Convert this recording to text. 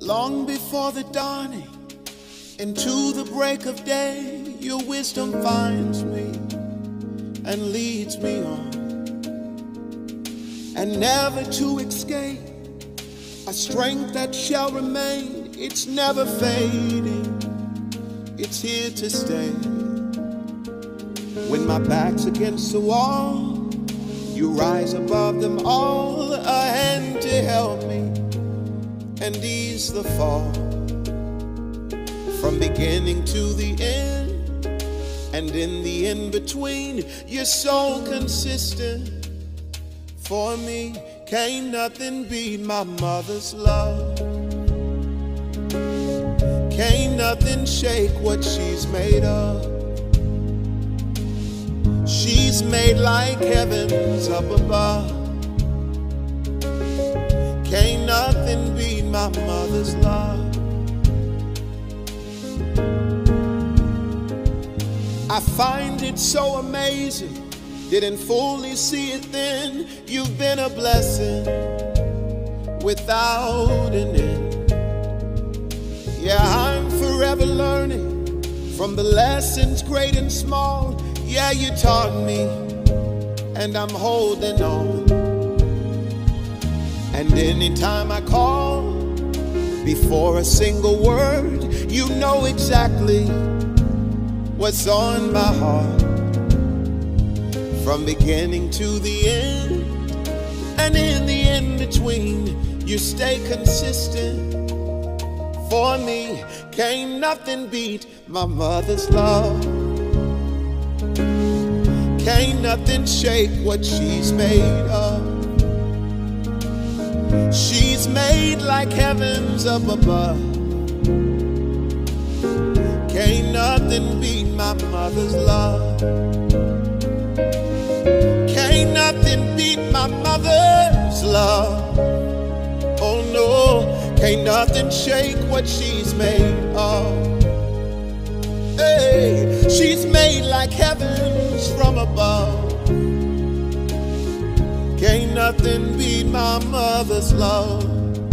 Long before the dawning, into the break of day, your wisdom finds me and leads me on. And never to escape, a strength that shall remain, it's never fading, it's here to stay. When my back's against the wall, you rise above them all, a hand to help me and ease the fall. From beginning to the end, and in the in between, you're so consistent. For me, can't nothing beat my mother's love. Can't nothing shake what she's made of. She's made like heavens up above. My mother's love. I find it so amazing. Didn't fully see it then. You've been a blessing without an end. Yeah, I'm forever learning from the lessons great and small. Yeah, you taught me, and I'm holding on. And anytime I call, before a single word, you know exactly what's on my heart. From beginning to the end, and in the in between, you stay consistent. For me, can't nothing beat my mother's love. Can't nothing shake what she's made of. She's made like heavens up above. Can't nothing beat my mother's love. Can't nothing beat my mother's love. Oh no, can't nothing shake what she's made of. Hey, she's made like heavens from above. Can't nothing beat my mother's love.